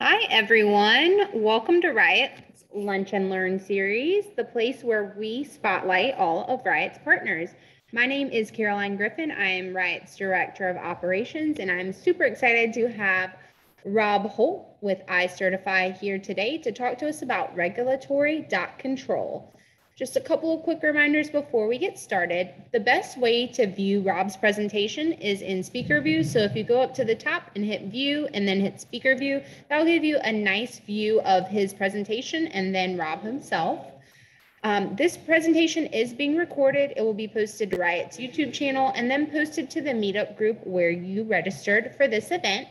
Hi, everyone. Welcome to RIoT's Lunch and Learn series, the place where we spotlight all of RIoT's partners. My name is Caroline Griffin. I am RIoT's Director of Operations, and I'm super excited to have Rob Holt with iCertifi here today to talk to us about regulatory doc control. Just a couple of quick reminders before we get started. The best way to view Rob's presentation is in speaker view. So if you go up to the top and hit view and then hit speaker view, that'll give you a nice view of his presentation and then Rob himself. Um, this presentation is being recorded. It will be posted to RIoT's YouTube channel and then posted to the meetup group where you registered for this event.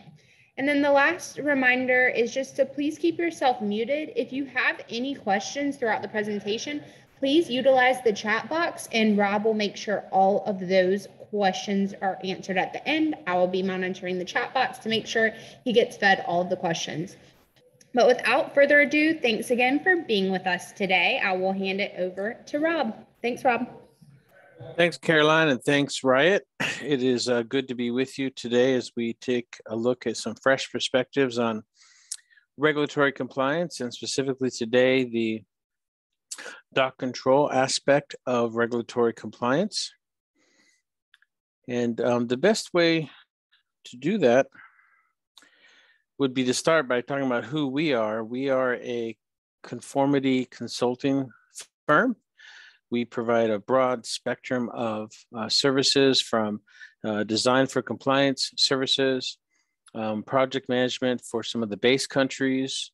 And then the last reminder is just to please keep yourself muted. If you have any questions throughout the presentation, Please utilize the chat box and Rob will make sure all of those questions are answered at the end. I will be monitoring the chat box to make sure he gets fed all of the questions. But without further ado, thanks again for being with us today. I will hand it over to Rob. Thanks, Rob. Thanks, Caroline, and thanks, RIoT. It is uh, good to be with you today as we take a look at some fresh perspectives on regulatory compliance and specifically today the doc control aspect of regulatory compliance. And um, the best way to do that would be to start by talking about who we are. We are a conformity consulting firm. We provide a broad spectrum of uh, services from uh, design for compliance services, um, project management for some of the base countries.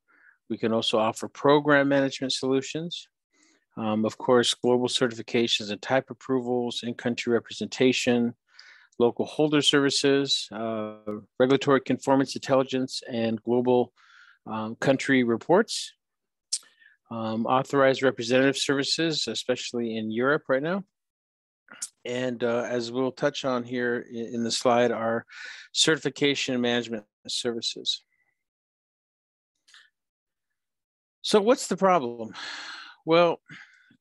We can also offer program management solutions. Um, of course, global certifications and type approvals, in-country representation, local holder services, uh, regulatory conformance intelligence, and global um, country reports. Um, authorized representative services, especially in Europe right now. And uh, as we'll touch on here in, in the slide, are certification management services. So what's the problem? Well,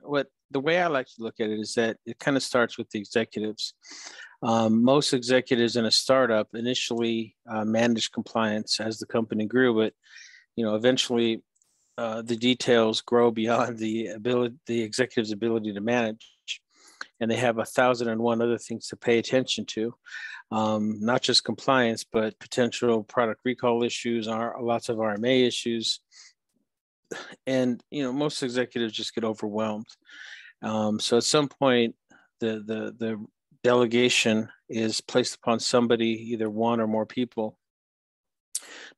what the way I like to look at it is that it kind of starts with the executives. Um, most executives in a startup initially uh, manage compliance as the company grew, but you know eventually uh, the details grow beyond the ability, the executive's ability to manage, and they have a thousand and one other things to pay attention to, um, not just compliance, but potential product recall issues, are lots of RMA issues, and you know most executives just get overwhelmed. Um, so at some point the the the delegation is placed upon somebody either one or more people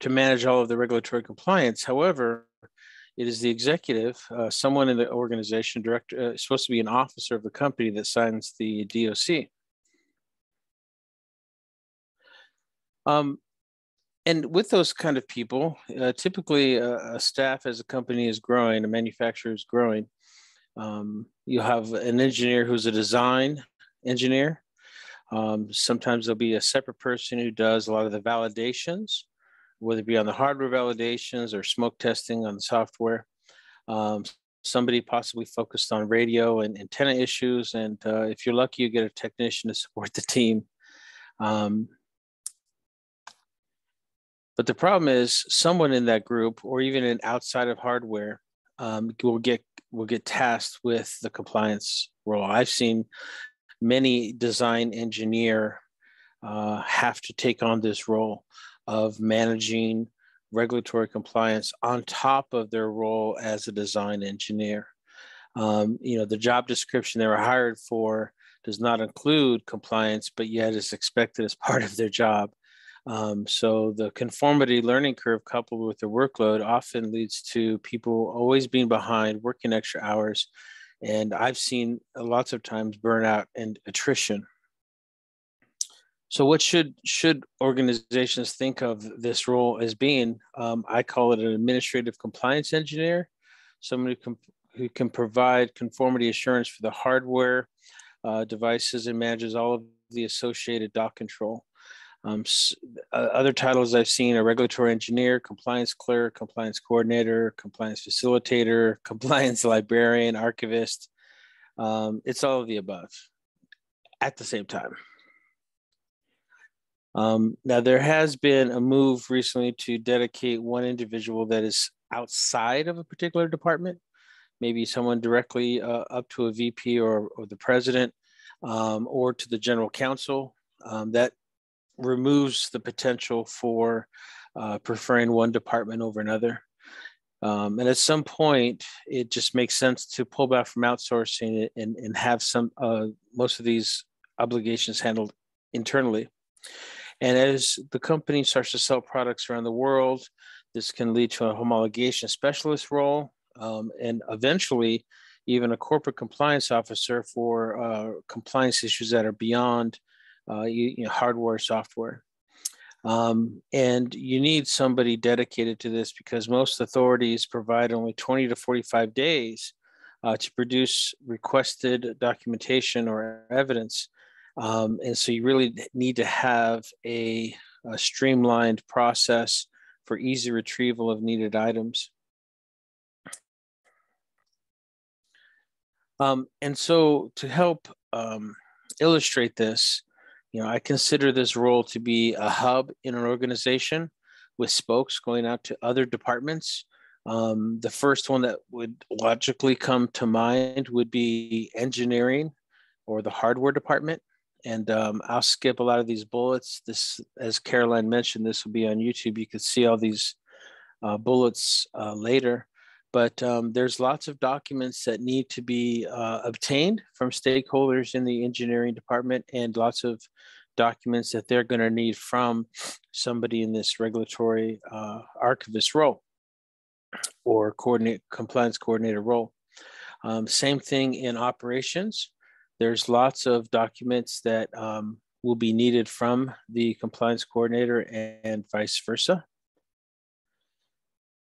to manage all of the regulatory compliance. However it is the executive uh, someone in the organization director uh, supposed to be an officer of the company that signs the doc um, and with those kind of people, uh, typically a, a, staff as a company is growing, a manufacturer is growing. Um, you have an engineer who's a design engineer. Um, sometimes there'll be a separate person who does a lot of the validations, whether it be on the hardware validations or smoke testing on the software. Um, somebody possibly focused on radio and antenna issues. And uh, if you're lucky, you get a technician to support the team. Um, but the problem is someone in that group or even an outside of hardware um, will get will get tasked with the compliance role. I've seen many design engineer uh, have to take on this role of managing regulatory compliance on top of their role as a design engineer. Um, you know, the job description they were hired for does not include compliance, but yet is expected as part of their job. Um, so the conformity learning curve coupled with the workload often leads to people always being behind, working extra hours. And I've seen lots of times burnout and attrition. So what should should organizations think of this role as being? Um, I call it an administrative compliance engineer, someone who can, who can provide conformity assurance for the hardware, uh, devices, and manages all of the associated doc control. Um, uh, other titles I've seen are regulatory engineer, compliance clerk, compliance coordinator, compliance facilitator, compliance librarian, archivist. Um, it's all of the above at the same time. Um, now, there has been a move recently to dedicate one individual that is outside of a particular department, maybe someone directly uh, up to a VP or, or the president um, or to the general counsel. Um, that removes the potential for uh, preferring one department over another. Um, and at some point, it just makes sense to pull back from outsourcing and, and have some uh, most of these obligations handled internally. And as the company starts to sell products around the world, this can lead to a homologation specialist role um, and eventually even a corporate compliance officer for uh, compliance issues that are beyond uh, you, you know, hardware, software. Um, and you need somebody dedicated to this because most authorities provide only 20 to 45 days uh, to produce requested documentation or evidence. Um, and so you really need to have a, a, streamlined process for easy retrieval of needed items. Um, and so to help um, illustrate this, you know, I consider this role to be a hub in an organization with spokes going out to other departments. Um, the first one that would logically come to mind would be engineering or the hardware department. And um, I'll skip a lot of these bullets. This, as Caroline mentioned, this will be on YouTube. You can see all these uh, bullets uh, later but um, there's lots of documents that need to be uh, obtained from stakeholders in the engineering department and lots of documents that they're going to need from somebody in this regulatory uh, archivist role or coordinate compliance coordinator role. Um, same thing in operations. There's lots of documents that um, will be needed from the compliance coordinator and vice versa.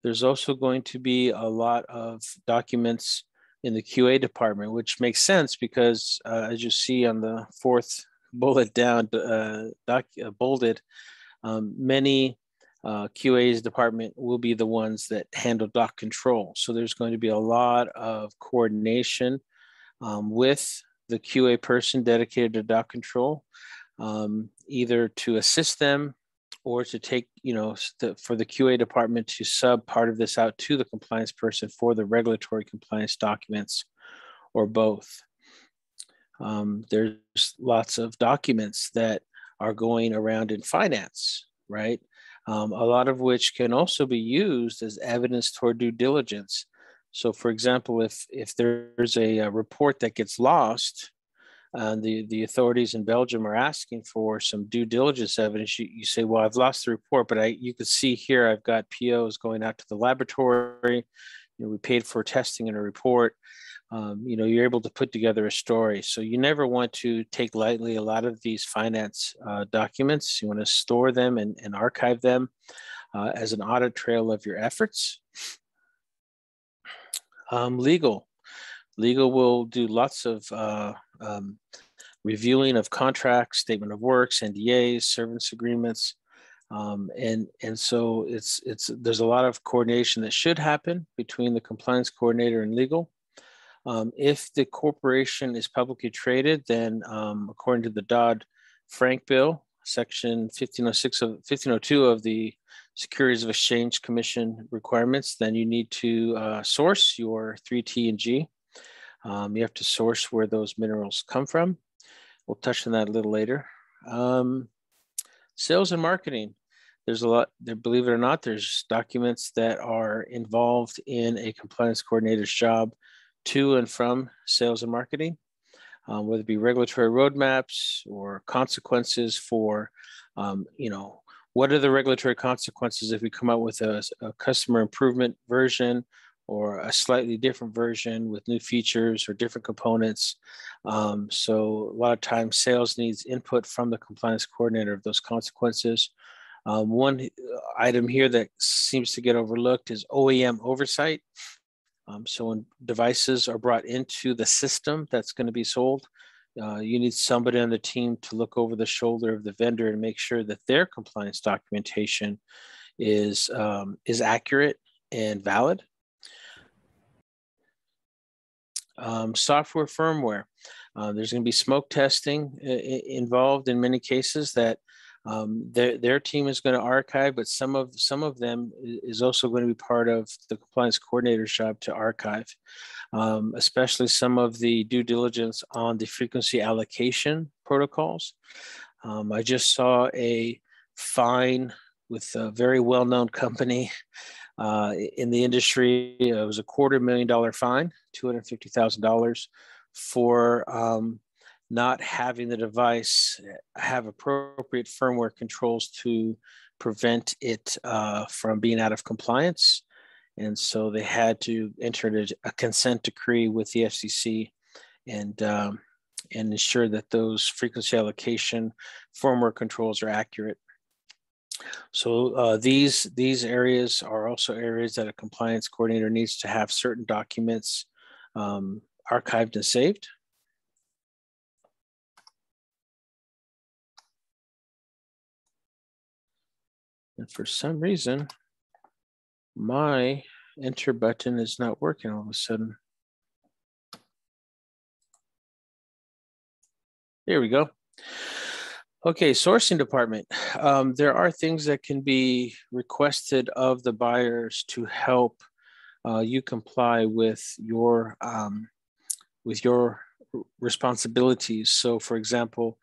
There's also going to be a lot of documents in the QA department, which makes sense because uh, as you see on the fourth bullet down, uh, doc, uh, bolded, um, many uh, QA's department will be the ones that handle doc control. So there's going to be a lot of coordination um, with the QA person dedicated to doc control, um, either to assist them or to take, you know, the, for the QA department to sub part of this out to the compliance person for the regulatory compliance documents or both. Um, there's lots of documents that are going around in finance, right? Um, a lot of which can also be used as evidence toward due diligence. So, for example, if if there's a, a report that gets lost, uh, the, the authorities in Belgium are asking for some due diligence evidence, you, you say, well, I've lost the report, but I, you can see here, I've got POs going out to the laboratory. You know, we paid for testing and a report. Um, you know, you're able to put together a story. So you never want to take lightly a lot of these finance uh, documents. You want to store them and, and archive them uh, as an audit trail of your efforts. Um, legal. Legal will do lots of uh, um, reviewing of contracts, statement of works, NDAs, service agreements. Um, and and so it's it's there's a lot of coordination that should happen between the compliance coordinator and legal. Um, if the corporation is publicly traded, then um, according to the Dodd Frank bill, section 1506 of 1502 of the Securities of Exchange Commission requirements, then you need to uh, source your 3T and G um, you have to source where those minerals come from. We'll touch on that a little later. Um, sales and marketing. There's a lot, there, believe it or not, there's documents that are involved in a compliance coordinator's job to and from sales and marketing, um, whether it be regulatory roadmaps or consequences for, um, you know, what are the regulatory consequences if we come out with a, a customer improvement version or a slightly different version with new features or different components. Um, so a lot of times sales needs input from the compliance coordinator of those consequences. Um, one uh, item here that seems to get overlooked is OEM oversight. Um, so when devices are brought into the system that's going to be sold, uh, you need somebody on the team to look over the shoulder of the vendor and make sure that their compliance documentation is um, is accurate and valid. Um, software firmware. Uh, there's going to be smoke testing uh, involved in many cases that Um, their, their team is going to archive, but some of some of them is also going to be part of the compliance coordinator's job to archive, um, especially some of the due diligence on the frequency allocation protocols. Um, I just saw a fine with a very well-known company uh, in the industry. It was a quarter million dollar fine, $250,000 for um, not having the device have appropriate firmware controls to prevent it uh, from being out of compliance. And so they had to enter a consent decree with the FCC and, um, and ensure that those frequency allocation firmware controls are accurate. So uh, these, these areas are also areas that a compliance coordinator needs to have certain documents um, archived and saved. And for some reason, my enter button is not working all of a sudden. Here we go. Okay, sourcing department. Um, there are things that can be requested of the buyers to help uh, you comply with your um, with your responsibilities. So, for example,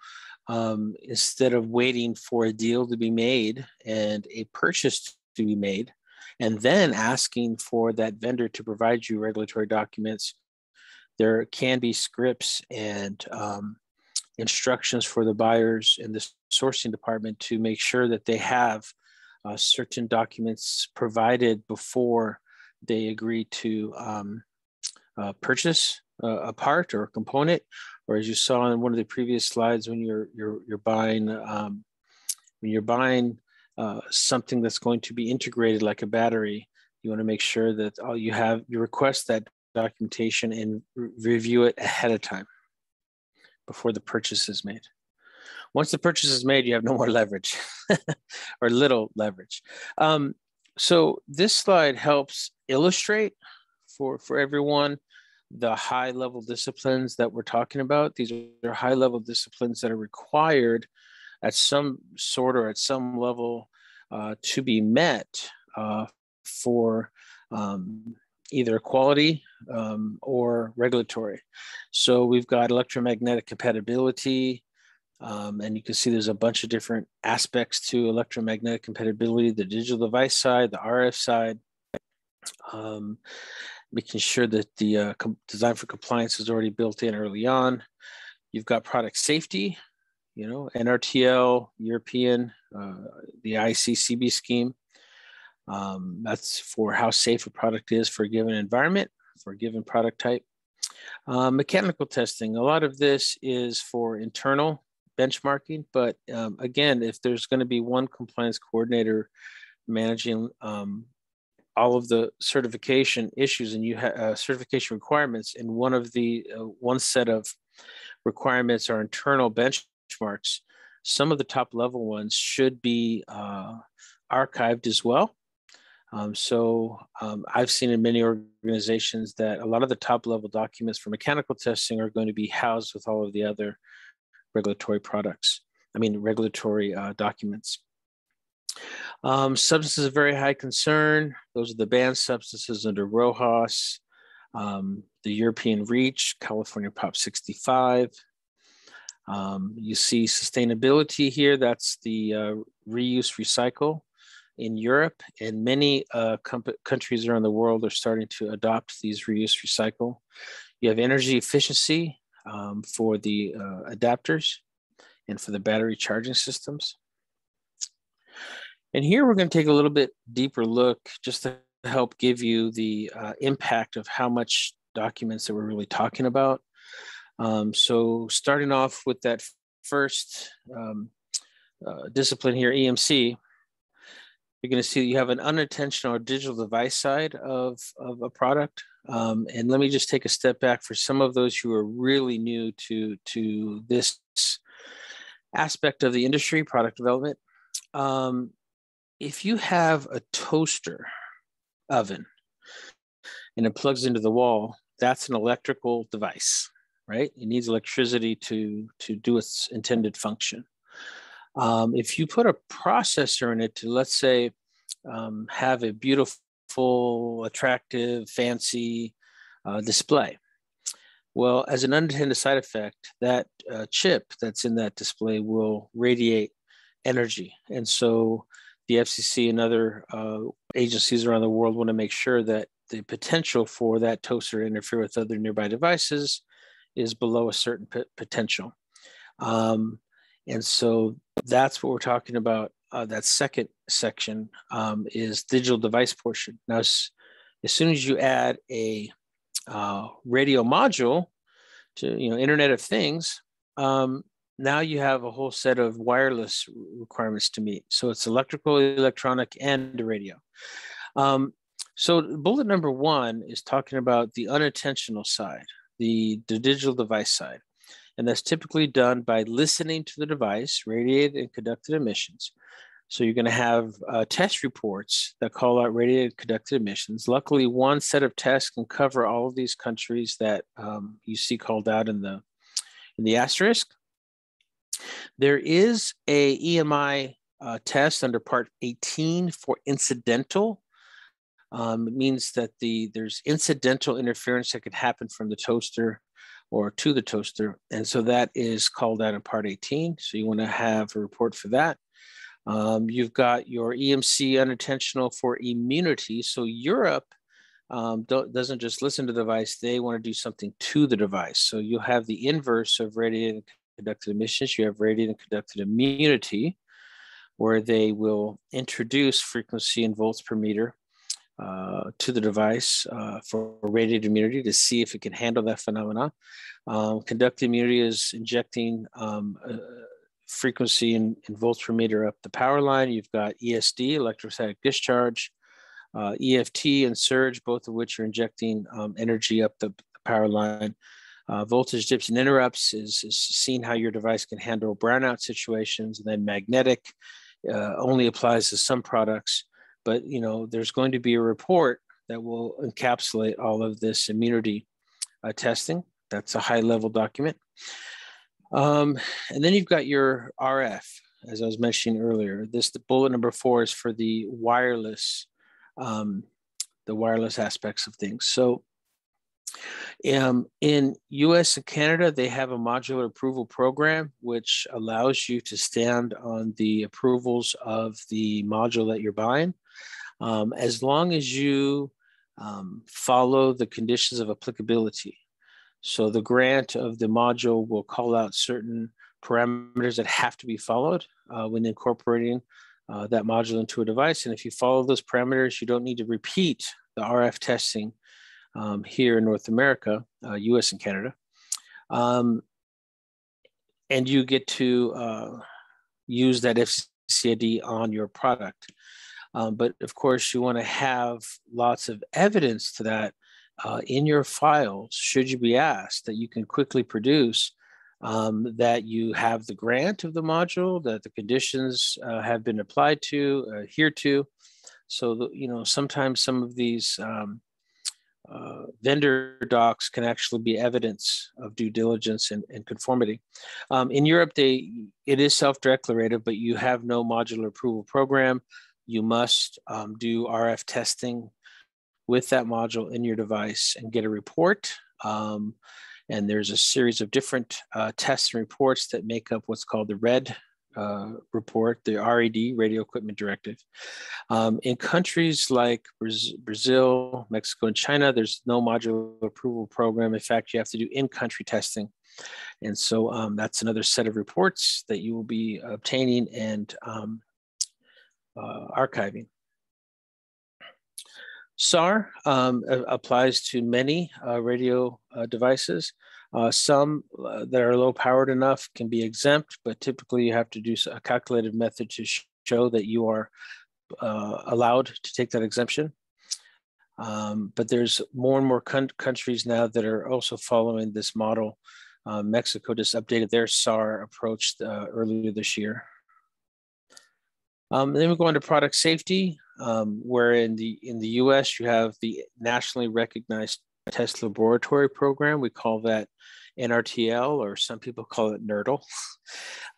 um, instead of waiting for a deal to be made and a purchase to be made, and then asking for that vendor to provide you regulatory documents, there can be scripts and um, instructions for the buyers in the sourcing department to make sure that they have uh, certain documents provided before they agree to um, uh, purchase a part or a component, or as you saw in one of the previous slides, when you're you're you're buying um, when you're buying uh, something that's going to be integrated like a battery, you want to make sure that all you have you request that documentation and re review it ahead of time before the purchase is made. Once the purchase is made, you have no more leverage or little leverage. Um, so this slide helps illustrate for, for everyone the high level disciplines that we're talking about. These are high level disciplines that are required at some sort or at some level uh, to be met uh, for um, either quality um, or regulatory. So we've got electromagnetic compatibility, um, and you can see there's a bunch of different aspects to electromagnetic compatibility, the digital device side, the RF side. Um, making sure that the uh, design for compliance is already built in early on. You've got product safety, you know, NRTL, European, uh, the ICCB scheme. Um, that's for how safe a product is for a given environment, for a given product type. Uh, mechanical testing, a lot of this is for internal benchmarking, but um, again, if there's going to be one compliance coordinator managing um, all of the certification issues and you have uh, certification requirements and one of the uh, one set of requirements are internal benchmarks some of the top level ones should be uh, archived as well um, so um, i've seen in many organizations that a lot of the top level documents for mechanical testing are going to be housed with all of the other regulatory products i mean regulatory uh, documents um, substances of very high concern. Those are the banned substances under RoHS, um, the European REACH, California Prop 65. Um, you see sustainability here. That's the uh, reuse recycle in Europe, and many uh, countries around the world are starting to adopt these reuse recycle. You have energy efficiency um, for the uh, adapters and for the battery charging systems. And here we're going to take a little bit deeper look just to help give you the uh, impact of how much documents that we're really talking about. Um, so starting off with that first um, uh, discipline here, EMC, you're going to see you have an unintentional or digital device side of, of a product. Um, and let me just take a step back for some of those who are really new to, to this aspect of the industry, product development. Um, if you have a toaster oven and it plugs into the wall, that's an electrical device, right? It needs electricity to, to do its intended function. Um, if you put a processor in it to, let's say, um, have a beautiful, attractive, fancy uh, display, well, as an unintended side effect, that uh, chip that's in that display will radiate energy. And so the FCC and other uh, agencies around the world want to make sure that the potential for that toaster to interfere with other nearby devices is below a certain p- potential. Um, and so that's what we're talking about. Uh, that second section um, is digital device portion. Now, as, as soon as you add a uh, radio module to you know Internet of Things, um, now you have a whole set of wireless requirements to meet. So it's electrical, electronic, and radio. Um, so bullet number one is talking about the unintentional side, the, the digital device side. And that's typically done by listening to the device, radiated and conducted emissions. So you're going to have uh, test reports that call out radiated conducted emissions. Luckily, one set of tests can cover all of these countries that um, you see called out in the in the asterisk. There is a EMI uh, test under Part 18 for incidental. Um, it means that the there's incidental interference that could happen from the toaster or to the toaster, and so that is called out in Part 18. So you want to have a report for that. Um, you've got your EMC unintentional for immunity. So Europe um, doesn't just listen to the device, they want to do something to the device. So you'll have the inverse of radiated conducted emissions. You have radiated conducted immunity, where they will introduce frequency in volts per meter uh, to the device uh, for radiated immunity to see if it can handle that phenomena. Um, conductive immunity is injecting um, uh, frequency in, in, volts per meter up the power line. You've got ESD, electrostatic discharge, uh, EFT, and surge, both of which are injecting um, energy up the, the power line. Uh, voltage dips and interrupts is, is seeing how your device can handle brownout situations. And then magnetic uh, only applies to some products. But you know, there's going to be a report that will encapsulate all of this immunity uh, testing. That's a high level document. Um, and then you've got your RF, as I was mentioning earlier. This the bullet number four is for the wireless, um, the wireless aspects of things. So um, in US and Canada, they have a modular approval program, which allows you to stand on the approvals of the module that you're buying. Um, as long as you um, follow the conditions of applicability. So the grant of the module will call out certain parameters that have to be followed uh, when incorporating uh, that module into a device. And if you follow those parameters, you don't need to repeat the RF testing um, here in North America, uh, US and Canada. Um, and you get to uh, use that FCID on your product. Um, but of course, you want to have lots of evidence to that uh, in your files, should you be asked, that you can quickly produce um, that you have the grant of the module, that the conditions uh, have been applied to, adhered to. So, you know, sometimes some of these um, uh, vendor docs can actually be evidence of due diligence and, and conformity. Um, in Europe, they it is self-declarative, but you have no modular approval program. You must um, do RF testing with that module in your device and get a report. Um, and there's a series of different uh, tests and reports that make up what's called the RED uh, report, the RED, Radio Equipment Directive. Um, in countries like Brazil, Mexico, and China, there's no modular approval program. In fact, you have to do in-country testing. And so um, that's another set of reports that you will be obtaining and um, uh, archiving. SAR um, applies to many uh, radio uh, devices. Uh, some uh, that are low powered enough can be exempt, but typically you have to do a calculated method to sh show that you are uh, allowed to take that exemption. Um, but there's more and more countries now that are also following this model. Uh, Mexico just updated their SAR approach uh, earlier this year. Um, then we go on to product safety, um, where in the in the U.S. you have the nationally recognized test laboratory program. We call that NRTL, or some people call it NRDL.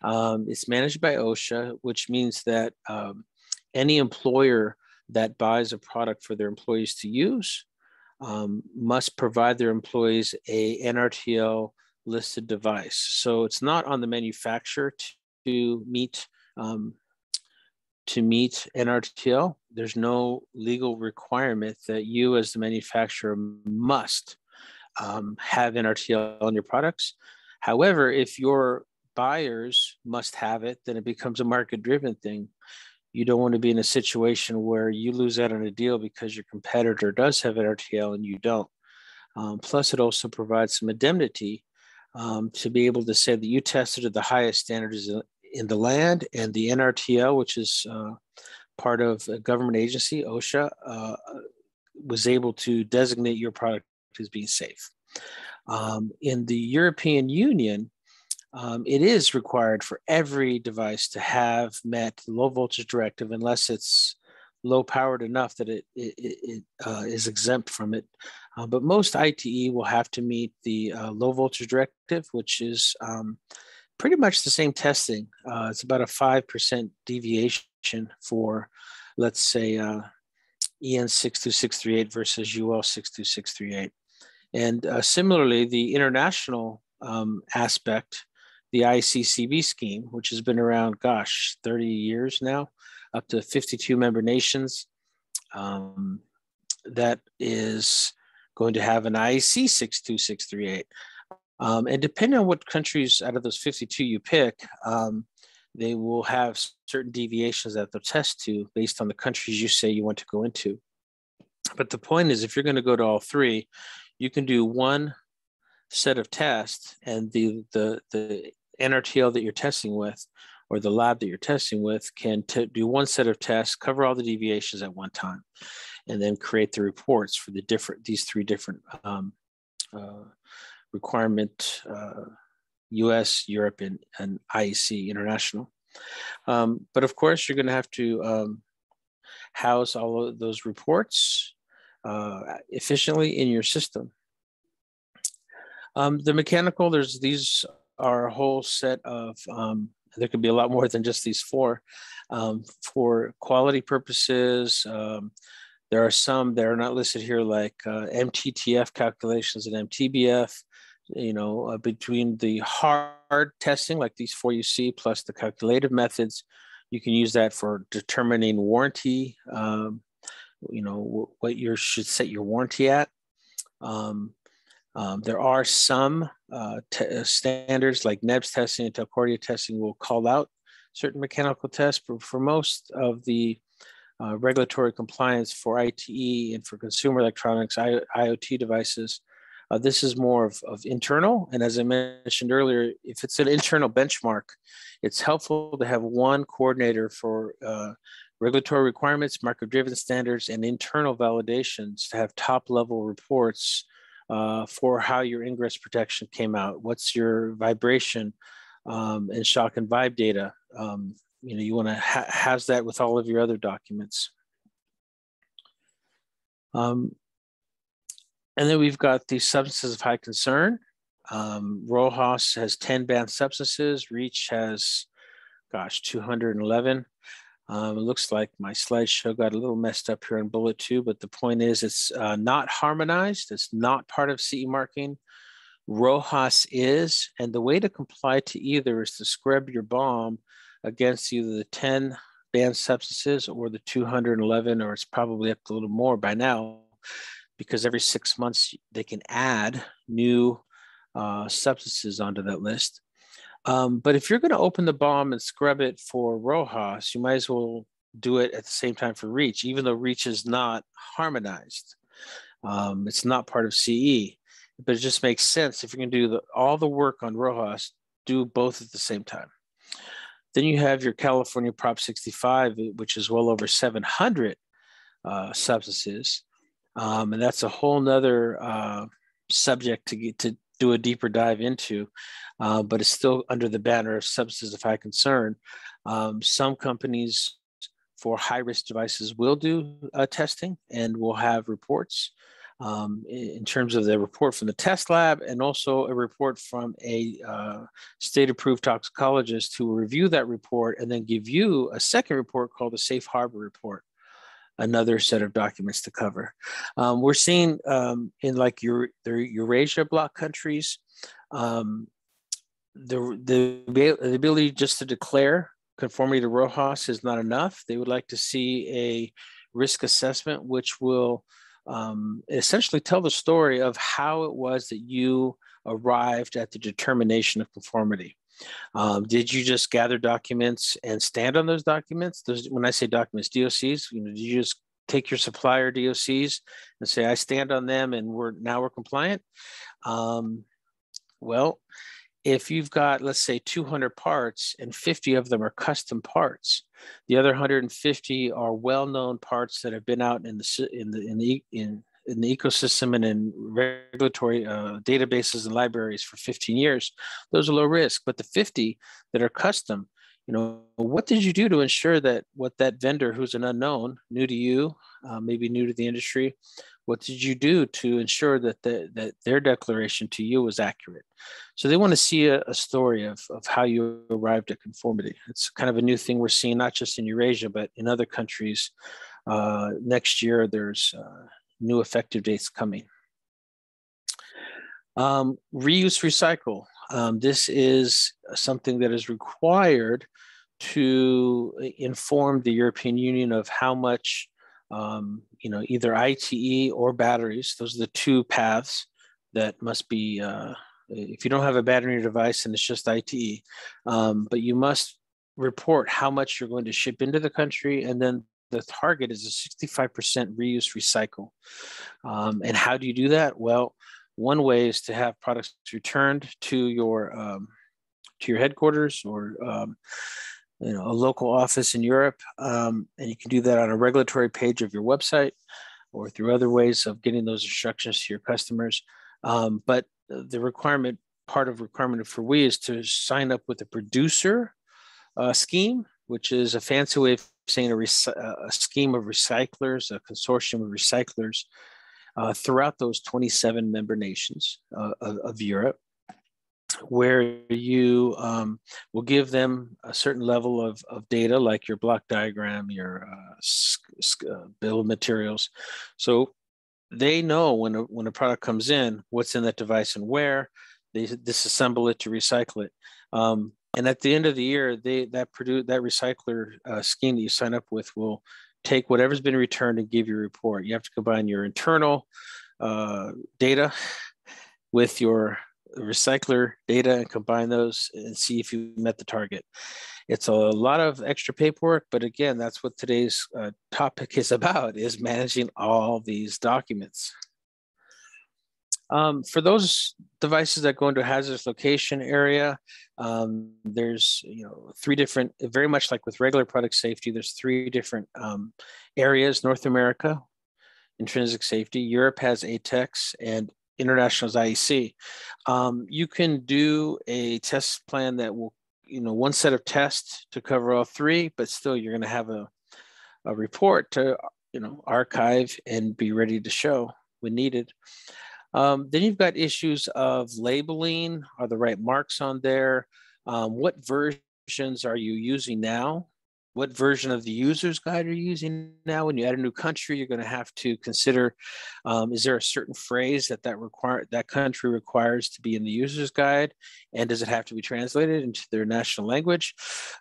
Um, it's managed by OSHA, which means that um, any employer that buys a product for their employees to use um, must provide their employees a NRTL listed device. So it's not on the manufacturer to meet um, to meet NRTL. There's no legal requirement that you as the manufacturer must um, have NRTL on your products. However, if your buyers must have it, then it becomes a market driven thing. You don't want to be in a situation where you lose out on a deal because your competitor does have NRTL and you don't. Um, plus, it also provides some indemnity um, to be able to say that you tested at the highest standards in the land and the NRTL, which is uh, part of a government agency, OSHA, uh, was able to designate your product as being safe. Um, in the European Union, um, it is required for every device to have met the low voltage directive unless it's low powered enough that it, it, it uh, is exempt from it. Uh, but most ITE will have to meet the uh, low voltage directive, which is um, pretty much the same testing. Uh, it's about a 5% deviation for, let's say, uh, EN 62638 versus UL 62638. And uh, similarly, the international um, aspect, the ICCB scheme, which has been around, gosh, 30 years now, up to 52 member nations, um, that is going to have an IEC 62638. Um, and depending on what countries out of those 52 you pick, um, they will have certain deviations that they'll test to based on the countries you say you want to go into. But the point is, if you're going to go to all three, you can do one set of tests, and the the the NRTL that you're testing with, or the lab that you're testing with, can do one set of tests, cover all the deviations at one time, and then create the reports for the different these three different um, uh, requirement uh, US, Europe, and, and IEC International. Um, but of course, you're going to have to um, house all of those reports uh, efficiently in your system. Um, the mechanical, there's these are a whole set of, um, there could be a lot more than just these four. Um, for quality purposes, um, there are some that are not listed here like uh, MTTF calculations and MTBF you know, uh, between the hard testing, like these four you see, plus the calculative methods, you can use that for determining warranty, um, you know, what you should set your warranty at. Um, um, there are some uh, uh standards like NEBS testing and Telcordia testing will call out certain mechanical tests, but for most of the uh, regulatory compliance for ITE and for consumer electronics, I, IoT devices, uh, this is more of, of internal. And as I mentioned earlier, if it's an internal benchmark, it's helpful to have one coordinator for uh, regulatory requirements, market driven standards, and internal validations to have top level reports uh, for how your ingress protection came out. What's your vibration um, and shock and vibe data? Um, you know, you want to ha- have that with all of your other documents. Um, and then we've got the substances of high concern. Um, RoHS has 10 banned substances. REACH has, gosh, 211. Um, it looks like my slideshow got a little messed up here in bullet two, but the point is it's uh, not harmonized. It's not part of CE marking. RoHS is, and the way to comply to either is to scrub your BOM against either the 10 banned substances or the 211, or it's probably up to a little more by now because every six months they can add new uh, substances onto that list. Um, but if you're going to open the BOM and scrub it for RoHS, you might as well do it at the same time for REACH, even though REACH is not harmonized. Um, it's not part of CE, but it just makes sense if you're going to do the, all the work on RoHS, do both at the same time. Then you have your California Prop 65, which is well over 700 uh, substances. Um, and that's a whole nother uh, subject to get to do a deeper dive into, uh, but it's still under the banner of substances of high concern. Um, some companies for high risk devices will do uh, testing and will have reports. um, in terms of the report from the test lab and also a report from a uh, state approved toxicologist who will review that report and then give you a second report called the safe harbor report another set of documents to cover um, we're seeing um, in like your the eurasia bloc countries um, the, the, the ability just to declare conformity to RoHS is not enough. They would like to see a risk assessment, which will um, essentially tell the story of how it was that you arrived at the determination of conformity. Um, did you just gather documents and stand on those documents? Those, when I say documents, DOCs, you know, did you just take your supplier DOCs and say, I stand on them and we're now we're compliant? Um, well, if you've got, let's say, 200 parts and 50 of them are custom parts, the other 150 are well-known parts that have been out in the in the in the in, in the ecosystem and in regulatory uh, databases and libraries for 15 years. Those are low risk, but the 50 that are custom, you know, what did you do to ensure that what that vendor, who's an unknown, new to you, uh, maybe new to the industry, what did you do to ensure that the, that their declaration to you was accurate? So they want to see a, a, story of, of how you arrived at conformity. It's kind of a new thing we're seeing, not just in Eurasia, but in other countries. Uh, next year, there's uh, new effective dates coming. Um, reuse recycle. Um, this is something that is required to inform the European Union of how much um, you know, either ITE or batteries. Those are the two paths that must be, uh, if you don't have a battery device and it's just ITE, um, but you must report how much you're going to ship into the country and then the target is a 65% reuse recycle. Um, and how do you do that? Well, one way is to have products returned to your um, to your headquarters or um, you know, a local office in Europe. Um, and you can do that on a regulatory page of your website or through other ways of getting those instructions to your customers. Um, but the requirement, part of requirement for WEEE is to sign up with a producer uh, scheme, which is a fancy way of saying a, a, scheme of recyclers, a consortium of recyclers uh, throughout those 27 member nations uh, of, of Europe where you um, will give them a certain level of, of data like your block diagram, your uh, uh, bill of materials. So they know when a, when a product comes in, what's in that device and where, they disassemble it to recycle it. Um, and at the end of the year, they that produce that recycler uh, scheme that you sign up with will take whatever's been returned and give you a report. You have to combine your internal uh, data with your recycler data and combine those and see if you met the target. It's a lot of extra paperwork, but again, that's what today's uh, topic is about, is managing all these documents. Um, for those devices that go into a hazardous location area, um, there's you know three different, very much like with regular product safety, there's three different um, areas. North America, intrinsic safety. Europe has ATEX, and International's IEC. Um, you can do a test plan that will, you know, one set of tests to cover all three, but still you're going to have a, a report to, you know, archive and be ready to show when needed. Um, then you've got issues of labeling. Are the right marks on there? Um, what versions are you using now? what version of the user's guide are you using now when you add a new country you're going to have to consider um, is there a certain phrase that that require that country requires to be in the user's guide and does it have to be translated into their national language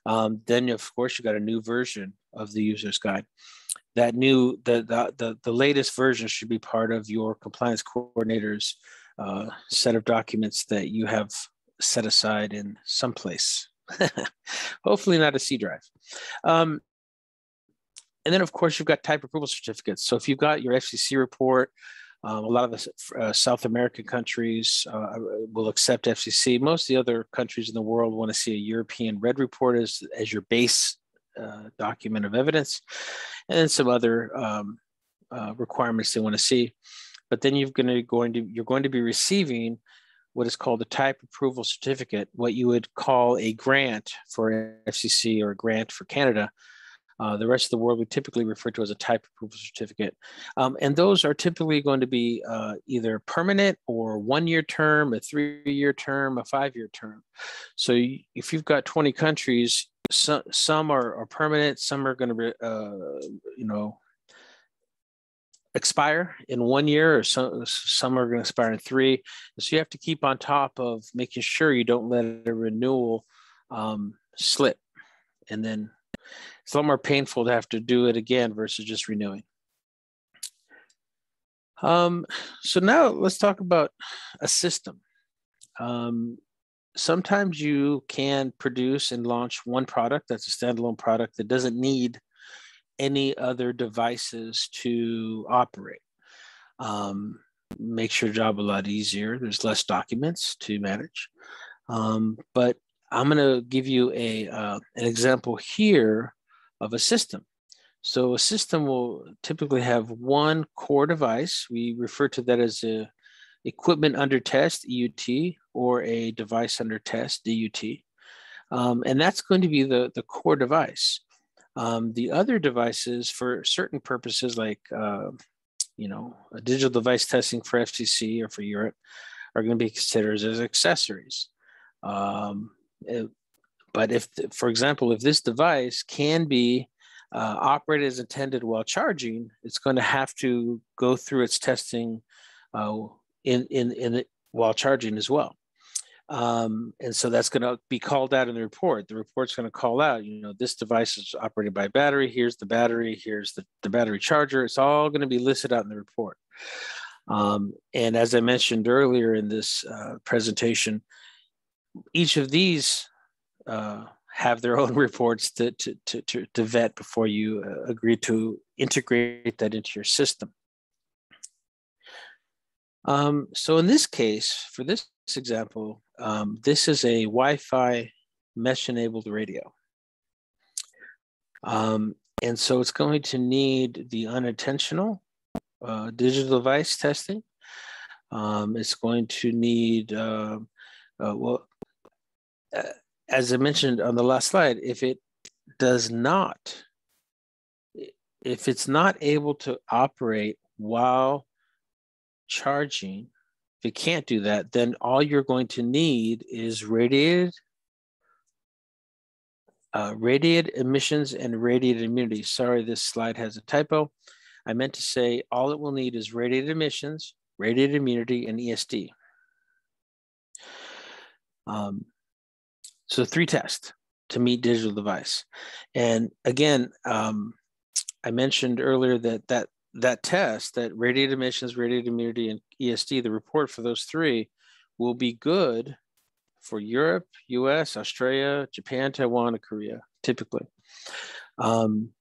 um, then of course you've got a new version of the user's guide that new the the, the, the latest version should be part of your compliance coordinator's uh, set of documents that you have set aside in some place Hopefully not a C drive. Um, and then of course you've got type approval certificates. So if you've got your FCC report, um, a lot of the uh, South American countries uh, will accept FCC. Most of the other countries in the world want to see a European RED report as, as your base uh, document of evidence, and then some other um, uh, requirements they want to see. But then you're going to going to you're going to be receiving what is called a type approval certificate, what you would call a grant for FCC or a grant for Canada. Uh, the rest of the world we typically refer to as a type approval certificate. Um, and those are typically going to be uh, either permanent or one year term, a three year term, a five year term. So if you've got 20 countries, some, some are, are permanent, some are going to be, uh, you know, expire in one year or some, some are going to expire in three. So you have to keep on top of making sure you don't let a renewal um, slip. And then it's a lot more painful to have to do it again versus just renewing. Um, so now let's talk about a system. Um, sometimes you can produce and launch one product that's a standalone product that doesn't need any other devices to operate. Um, makes your job a lot easier. There's less documents to manage. Um, but I'm going to give you a uh, an example here of a system. So a system will typically have one core device. We refer to that as a equipment under test, EUT, or a device under test, DUT. Um, and that's going to be the, the core device. Um, the other devices for certain purposes like, uh, you know, a digital device testing for FCC or for Europe are going to be considered as accessories. Um, but if, for example, if this device can be uh, operated as intended while charging, it's going to have to go through its testing uh, in, in, in it while charging as well. Um, and so that's going to be called out in the report. The report's going to call out, you know, this device is operated by battery. Here's the battery. Here's the, the battery charger. It's all going to be listed out in the report. Um, and as I mentioned earlier in this uh, presentation, each of these uh, have their own reports to, to, to, to, vet before you uh, agree to integrate that into your system. Um, so in this case, for this example, um, this is a Wi-Fi mesh-enabled radio. Um, and so it's going to need the unintentional uh, digital device testing. Um, it's going to need, uh, uh, well, uh, as I mentioned on the last slide, if it does not, if it's not able to operate while charging, if it can't do that, then all you're going to need is radiated, uh, radiated emissions and radiated immunity. Sorry, this slide has a typo. I meant to say all it will need is radiated emissions, radiated immunity, and ESD. Um, so three tests to meet digital device. And again, um, I mentioned earlier that that that test, that radiated emissions, radiated immunity, and ESD, the report for those three will be good for Europe, US, Australia, Japan, Taiwan, and Korea, typically. Um,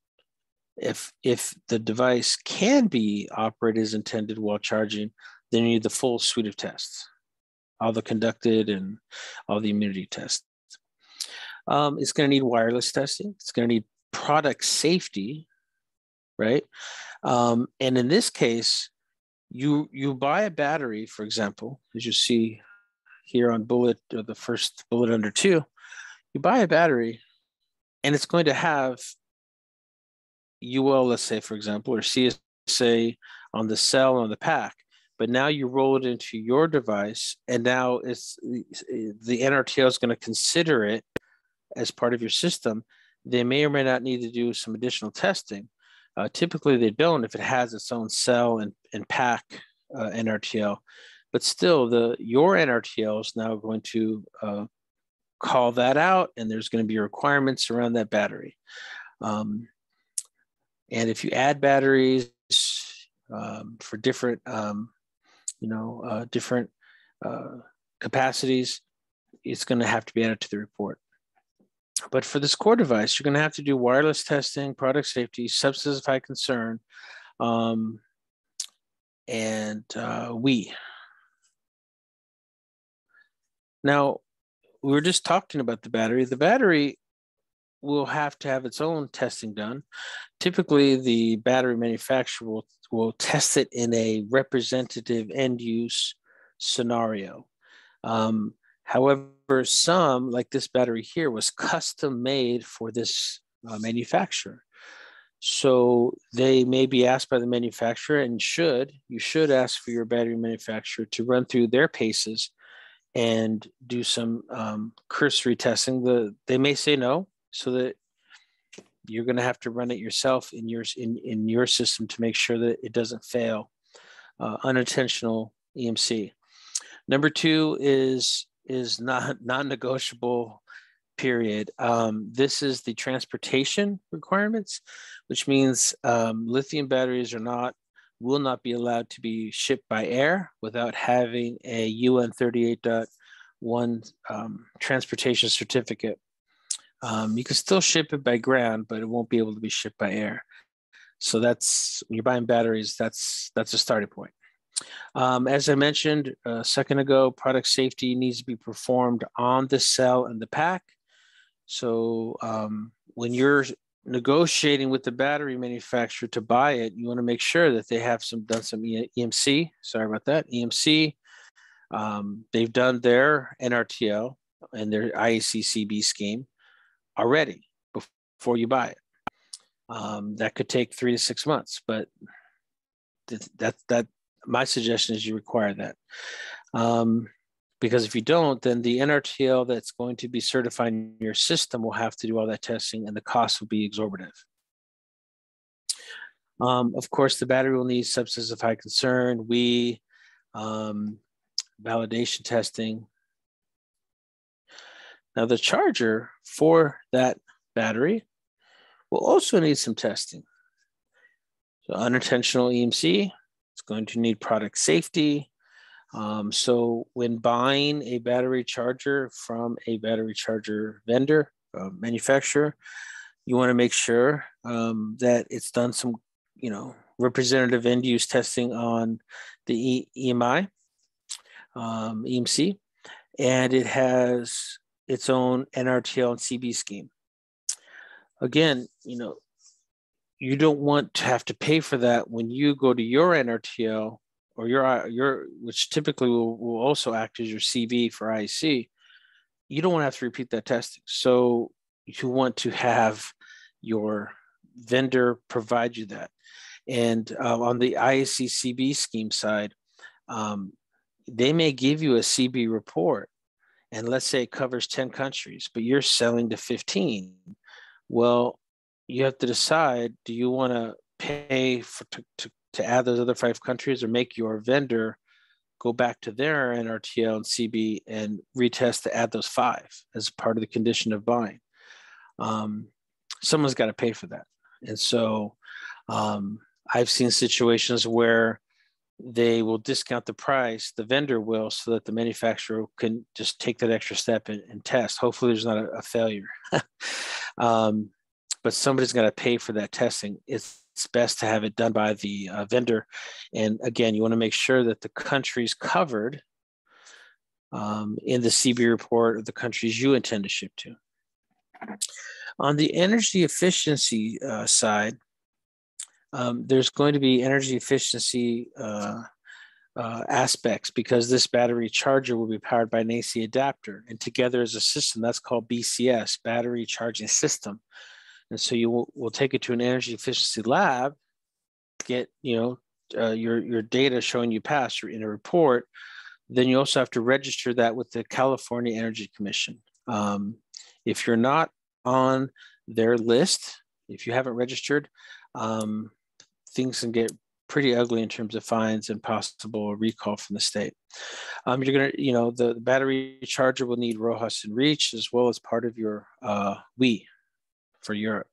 if, if the device can be operated as intended while charging, then you need the full suite of tests, all the conducted and all the immunity tests. Um, it's going to need wireless testing. It's going to need product safety, right? Um, and in this case, you you buy a battery, for example, as you see here on bullet or the first bullet under two, you buy a battery, and it's going to have UL, let's say, for example, or CSA on the cell on the pack. But now you roll it into your device, and now it's the NRTL is going to consider it as part of your system. They may or may not need to do some additional testing. Uh, typically, they don't if it has its own cell and, and pack uh, NRTL. But still, the your NRTL is now going to uh, call that out, and there's going to be requirements around that battery. Um, and if you add batteries um, for different, um, you know, uh, different uh, capacities, it's going to have to be added to the report. But for this core device, you're going to have to do wireless testing, product safety, substance of high concern, um, and uh, WEEE. Now, we were just talking about the battery. The battery will have to have its own testing done. Typically, the battery manufacturer will, will test it in a representative end use scenario. Um, However, some, like this battery here, was custom made for this uh, manufacturer. So they may be asked by the manufacturer and should, you should ask for your battery manufacturer to run through their paces and do some um, cursory testing. The, they may say no, so that you're going to have to run it yourself in your, in, in your system to make sure that it doesn't fail. Uh, unintentional EMC. Number two is is not non-negotiable period. Um, this is the transportation requirements, which means um, lithium batteries are not will not be allowed to be shipped by air without having a UN 38.1 um, transportation certificate. Um, you can still ship it by ground, but it won't be able to be shipped by air. So that's when you're buying batteries. That's that's a starting point. Um, as I mentioned a second ago, product safety needs to be performed on the cell and the pack. So um, when you're negotiating with the battery manufacturer to buy it, you want to make sure that they have some done some EMC. Sorry about that, EMC. Um, they've done their NRTL and their IEC-CB scheme already before you buy it. Um, that could take three to six months, but that that my suggestion is you require that. Um, because if you don't, then the NRTL that's going to be certifying your system will have to do all that testing and the cost will be exorbitant. Um, of course, the battery will need substance of high concern, we, um, validation testing. Now the charger for that battery will also need some testing. So unintentional EMC, it's going to need product safety. Um, so when buying a battery charger from a battery charger vendor, uh, manufacturer, you want to make sure um, that it's done some, you know, representative end use testing on the e EMI, um, EMC, and it has its own NRTL and CB scheme. Again, you know, you don't want to have to pay for that when you go to your NRTL or your your which typically will, will also act as your CB for IEC. You don't want to have to repeat that testing. So you want to have your vendor provide you that. And uh, on the IEC CB scheme side, um, they may give you a CB report, and let's say it covers 10 countries, but you're selling to 15. Well, you have to decide do you want to pay for to, to, to add those other five countries or make your vendor go back to their NRTL and CB and retest to add those five as part of the condition of buying. Um, someone's got to pay for that. And so um, I've seen situations where they will discount the price, the vendor will, so that the manufacturer can just take that extra step and, and test. Hopefully, there's not a, a failure. um, but somebody's going to pay for that testing. It's best to have it done by the uh, vendor. And again, you want to make sure that the countries covered um, in the CB report are the countries you intend to ship to. On the energy efficiency uh, side, um, there's going to be energy efficiency uh, uh, aspects because this battery charger will be powered by an AC adapter and together as a system that's called BCS, battery charging system. And so you will, will take it to an energy efficiency lab, get you know uh, your your data showing you passed in a report. Then you also have to register that with the California Energy Commission. Um, if you're not on their list, if you haven't registered, um, things can get pretty ugly in terms of fines and possible recall from the state. Um, you're gonna, you know, the, the, battery charger will need RoHS and Reach as well as part of your uh, WEEE for Europe.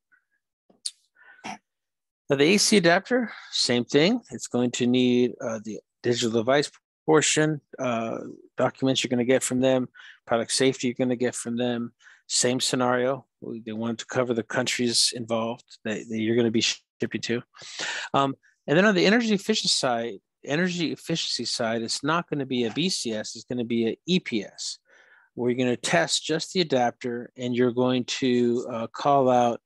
Now the AC adapter, same thing. It's going to need uh, the digital device portion, uh, documents you're going to get from them, product safety you're going to get from them. Same scenario. They want to cover the countries involved that, that you're going to be shipping to. Um, and then on the energy efficiency side, energy efficiency side, it's not going to be a BCS, it's going to be an EPS where you're going to test just the adapter and you're going to uh, call out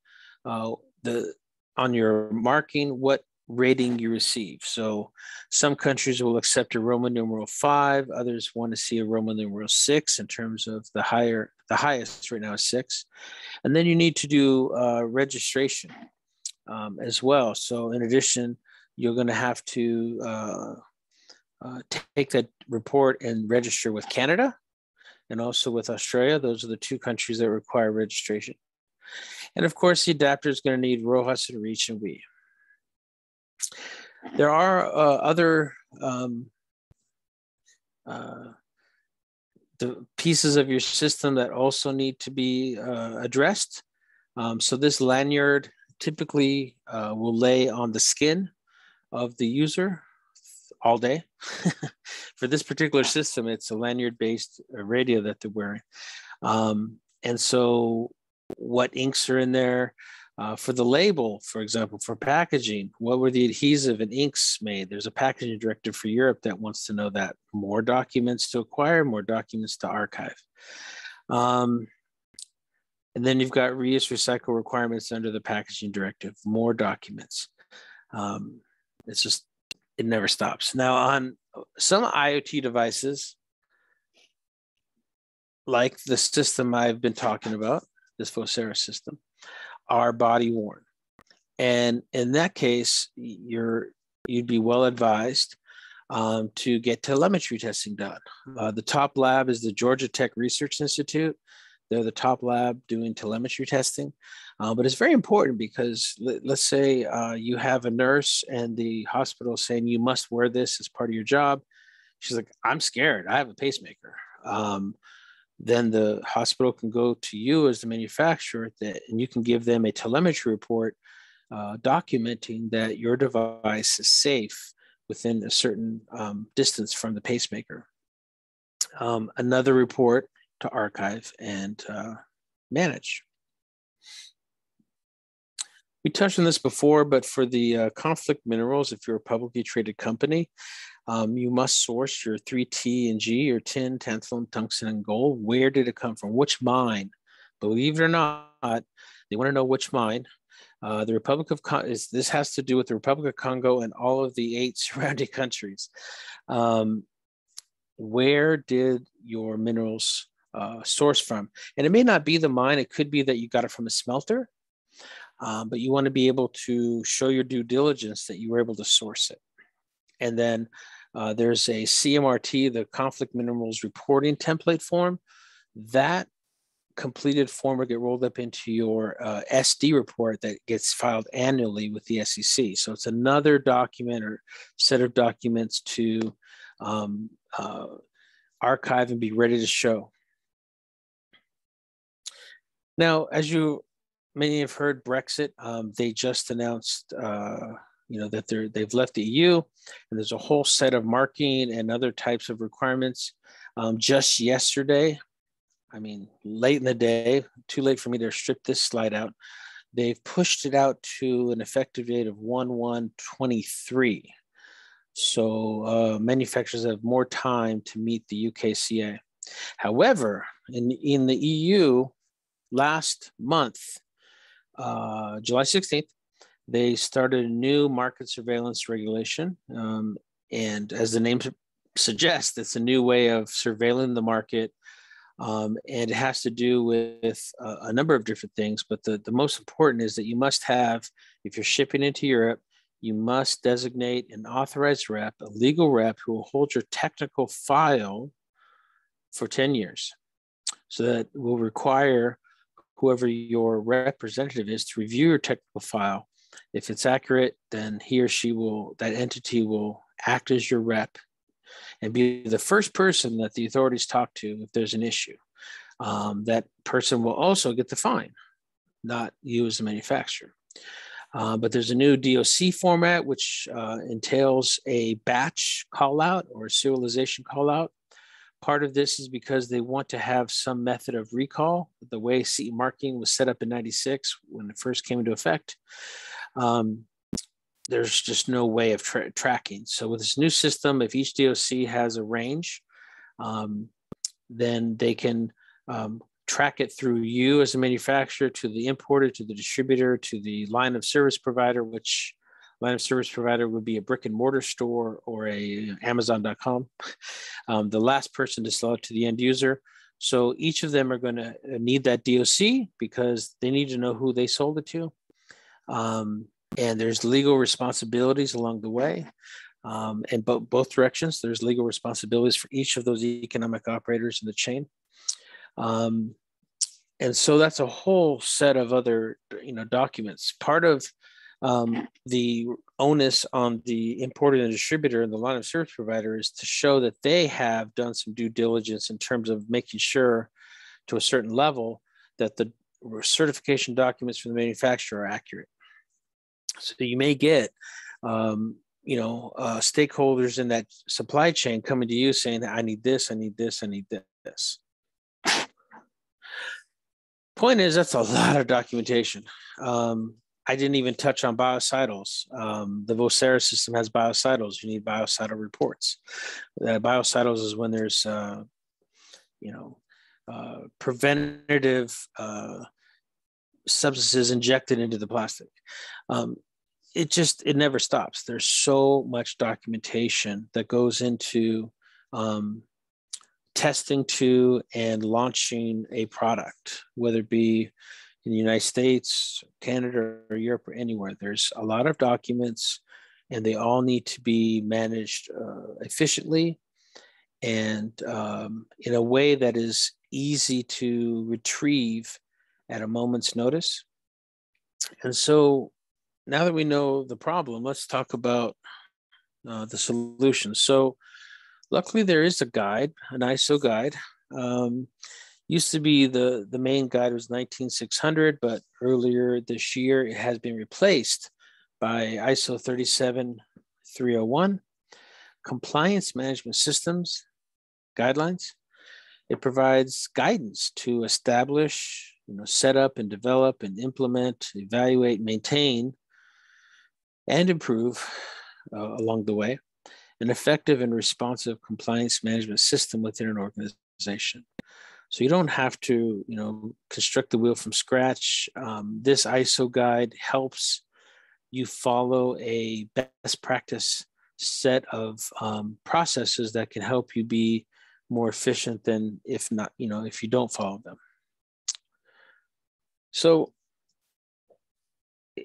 uh, the on your marking what rating you receive. So some countries will accept a Roman numeral five, others want to see a Roman numeral six in terms of the higher, the highest right now is six. And then you need to do uh, registration. um, as well. So in addition, you're going to have to uh, uh, take that report and register with Canada and also with Australia. Those are the two countries that require registration. And of course, the adapter is going to need RoHS and Reach and WEEE. There are uh, other um, uh, the pieces of your system that also need to be uh, addressed. Um, so this lanyard typically uh, will lay on the skin of the user all day. For this particular system, it's a lanyard-based uh, radio that they're wearing. Um, and so what inks are in there, uh, for the label, for example, for packaging, what were the adhesive and inks made? There's a packaging directive for Europe that wants to know that more documents to acquire, more documents to archive. Um, and then you've got reuse recycle requirements under the packaging directive, more documents. Um, it's just, it never stops. Now on some IoT devices, like the system I've been talking about, this Vocera system, are body worn. And in that case, you're you'd be well advised um, to get telemetry testing done. Uh, the top lab is the Georgia Tech Research Institute. They're the top lab doing telemetry testing. Uh, but it's very important because let, us say uh, you have a nurse and the hospital saying you must wear this as part of your job. She's like, I'm scared. I have a pacemaker. Um, then the hospital can go to you as the manufacturer that, and you can give them a telemetry report uh, documenting that your device is safe within a certain um, distance from the pacemaker. Um, another report to archive and uh, manage. We touched on this before, but for the uh, conflict minerals, if you're a publicly traded company, um, you must source your 3T and G, your tin, tantalum, tungsten, and gold. Where did it come from? Which mine? Believe it or not, they want to know which mine. Uh, the Republic of Con- is this has to do with the Republic of Congo and all of the eight surrounding countries. Um, where did your minerals uh, source from? And it may not be the mine. It could be that you got it from a smelter, um, but you want to be able to show your due diligence that you were able to source it. And then uh, there's a CMRT, the conflict minerals reporting template form. That completed form will get rolled up into your uh, SD report that gets filed annually with the SEC. So it's another document or set of documents to um, uh, archive and be ready to show. Now, as you many have heard, Brexit, um, they just announced uh, you know that they're they've left the EU, and there's a whole set of marking and other types of requirements. Um, just yesterday, I mean, late in the day, too late for me to strip this slide out. They've pushed it out to an effective date of 1 1 23. So uh, manufacturers have more time to meet the UKCA. However, in, in the EU, last month, uh, July 16th, they started a new market surveillance regulation. Um, and as the name suggests, it's a new way of surveilling the market. Um, and it has to do with a, a number of different things. But the, the most important is that you must have, if you're shipping into Europe, you must designate an authorized rep, a legal rep who will hold your technical file for 10 years. So that will require whoever your representative is to review your technical file if it's accurate, then he or she will, that entity will act as your rep and be the first person that the authorities talk to if there's an issue. Um, that person will also get the fine, not you as a manufacturer. Uh, but there's a new DOC format, which uh, entails a batch call out or serialization call out. Part of this is because they want to have some method of recall. The way CE marking was set up in 96 when it first came into effect um, there's just no way of tra- tracking. So with this new system, if each DOC has a range, um, then they can um, track it through you as a manufacturer to the importer, to the distributor, to the line of service provider, which line of service provider would be a brick and mortar store or a Amazon.com. Um, the last person to sell it to the end user. So each of them are going to need that DOC because they need to know who they sold it to. Um, and there's legal responsibilities along the way. Um, and both both directions, there's legal responsibilities for each of those economic operators in the chain. Um, and so that's a whole set of other, you know, documents. Part of um, the onus on the importer and distributor and the line of service provider is to show that they have done some due diligence in terms of making sure to a certain level that the certification documents from the manufacturer are accurate. So you may get, um, you know, uh, stakeholders in that supply chain coming to you saying, I need this, I need this, I need this. Point is, that's a lot of documentation. Um, I didn't even touch on biocidals. Um, the Vocera system has biocidals. You need biocidal reports. Uh, biocidals is when there's, uh, you know, uh, preventative uh, substances injected into the plastic. Um, it just it never stops. There's so much documentation that goes into um, testing to and launching a product, whether it be in the United States, Canada, or Europe, or anywhere. There's a lot of documents, and they all need to be managed uh, efficiently and um, in a way that is easy to retrieve at a moment's notice. And so now that we know the problem, let's talk about uh, the solution. So luckily there is a guide, an ISO guide. Um, used to be the, the main guide was 19600, but earlier this year it has been replaced by ISO 37301, Compliance Management Systems Guidelines. It provides guidance to establish, you know, set up and develop and implement, evaluate, maintain, and improve uh, along the way an effective and responsive compliance management system within an organization. So you don't have to, you know, construct the wheel from scratch. Um, this ISO guide helps you follow a best practice set of um, processes that can help you be more efficient than if not, you know, if you don't follow them. So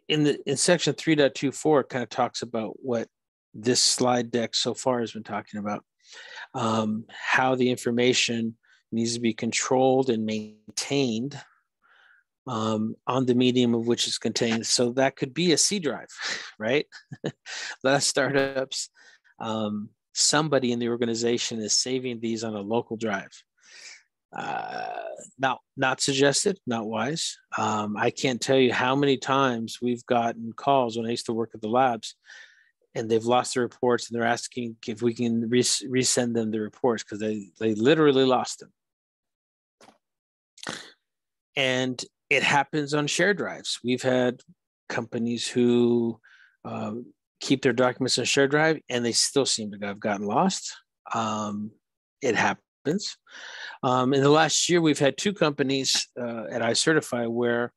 in the in section 3.24 it kind of talks about what this slide deck so far has been talking about um, how the information needs to be controlled and maintained um, on the medium of which it's contained. So that could be a C drive, right? a startups, um, somebody in the organization is saving these on a local drive. Uh, not not suggested, not wise. Um, I can't tell you how many times we've gotten calls when I used to work at the labs, and they've lost the reports, and they're asking if we can res- resend them the reports because they they literally lost them. And it happens on shared drives. We've had companies who um, keep their documents on shared drive, and they still seem to have gotten lost. Um, it happens. Um, in the last year, we've had two companies uh, at iCertifi where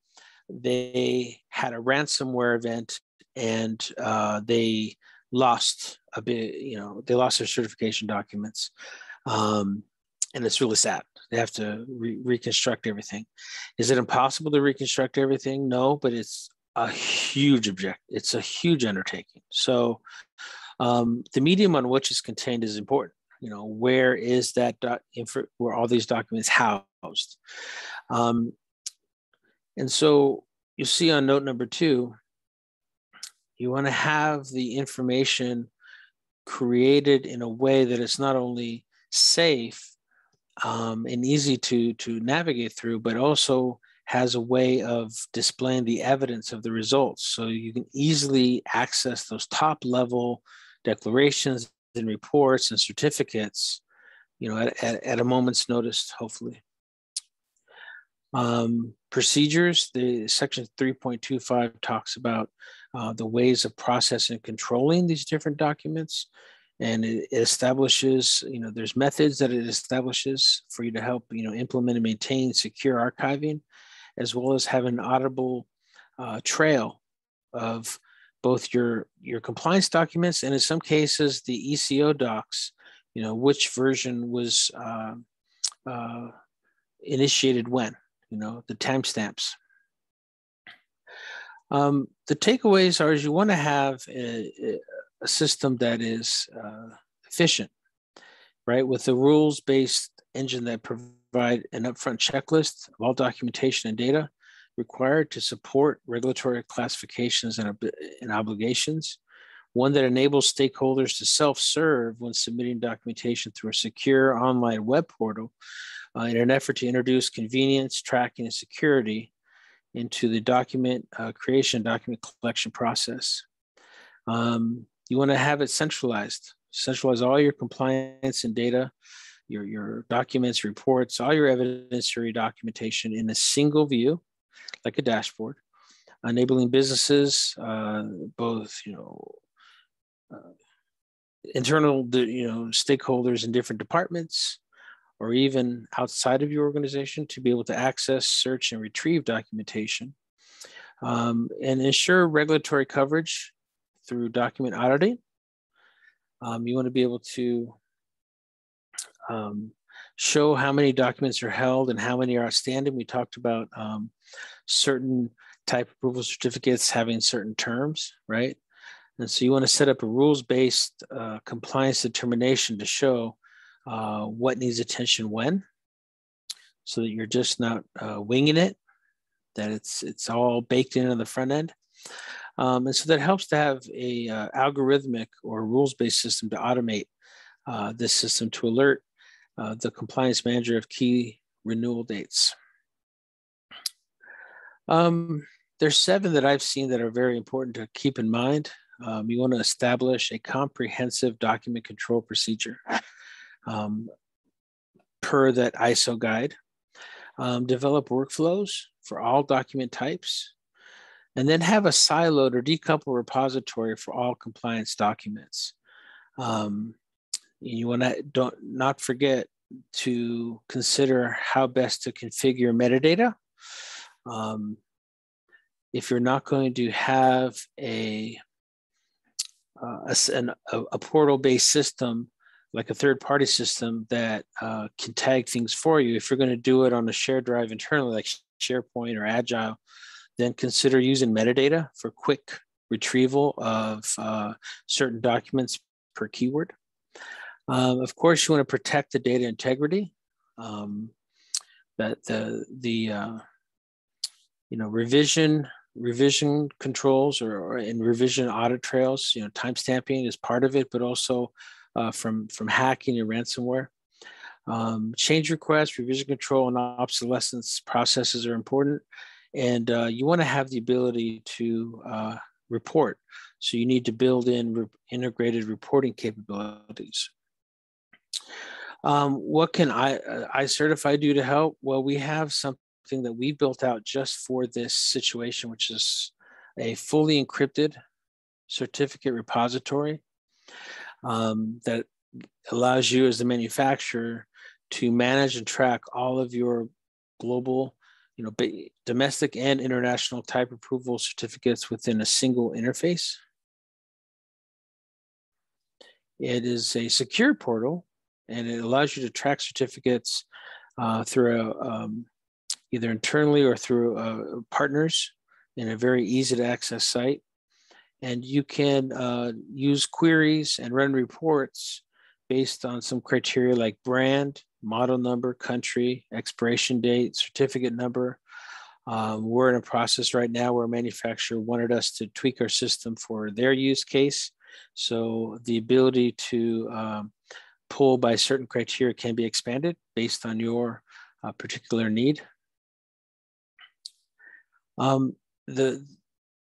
they had a ransomware event and uh, they lost a bit, you know, they lost their certification documents. Um, and it's really sad. They have to re- reconstruct everything. Is it impossible to reconstruct everything? No, but it's a huge object. It's a huge undertaking. So um, the medium on which it's contained is important you know where is that doc, where all these documents housed um, and so you see on note number two you want to have the information created in a way that it's not only safe um, and easy to to navigate through but also has a way of displaying the evidence of the results so you can easily access those top level declarations and reports and certificates, you know, at, at, at a moment's notice, hopefully. Um, procedures, the section 3.25 talks about uh, the ways of processing and controlling these different documents. And it, establishes, you know, there's methods that it establishes for you to help, you know, implement and maintain secure archiving, as well as have an auditable uh, trail of both your your compliance documents and in some cases the ECO docs. You know which version was uh, uh, initiated when. You know the timestamps. Um, the takeaways are is you want to have a, a system that is uh, efficient, right? With a rules-based engine that provide an upfront checklist of all documentation and data required to support regulatory classifications and, and obligations. One that enables stakeholders to self-serve when submitting documentation through a secure online web portal uh, in an effort to introduce convenience, tracking, and security into the document uh, creation, document collection process. Um, you want to have it centralized, centralize all your compliance and data, your, your documents, reports, all your evidence, your documentation in a single view, like a dashboard, enabling businesses, uh, both, you know, uh, internal, you know, stakeholders in different departments, or even outside of your organization to be able to access, search, and retrieve documentation. Um, and ensure regulatory coverage through document auditing. Um, you want to be able to um, show how many documents are held and how many are outstanding. We talked about um, certain type approval certificates having certain terms, right? And so you want to set up a rules-based uh, compliance determination to show uh, what needs attention when, so that you're just not uh, winging it, that it's it's all baked in on the front end. Um, and so that helps to have a uh, algorithmic or rules-based system to automate uh, this system to alert uh, the compliance manager of key renewal dates. Um, there's seven that I've seen that are very important to keep in mind. Um, you want to establish a comprehensive document control procedure um, per that ISO guide. Um, develop workflows for all document types, and then have a siloed or decoupled repository for all compliance documents. Um, you want to don't not forget to consider how best to configure metadata. Um, if you're not going to have a uh, a, an, a, a portal-based system like a third party system that uh, can tag things for you. If you're going to do it on a shared drive internally, like SharePoint or Agile, then consider using metadata for quick retrieval of uh, certain documents per keyword. Um, of course, you want to protect the data integrity. Um, that the the uh, you know revision revision controls or, or in revision audit trails. You know, timestamping is part of it, but also uh, from, from hacking and ransomware. Um, change requests, revision control, and obsolescence processes are important. And uh, you want to have the ability to uh, report. So you need to build in re integrated reporting capabilities. Um, what can I, uh, iCertifi do to help? Well, we have something that we built out just for this situation, which is a fully encrypted certificate repository um, that allows you as the manufacturer to manage and track all of your global, you know, domestic and international type approval certificates within a single interface. It is a secure portal and it allows you to track certificates uh, through a, um, either internally or through uh, partners in a very easy to access site and you can uh, use queries and run reports based on some criteria like brand, model number, country, expiration date, certificate number. Um, we're in a process right now where a manufacturer wanted us to tweak our system for their use case. So the ability to um, pull by certain criteria can be expanded based on your uh, particular need. Um, the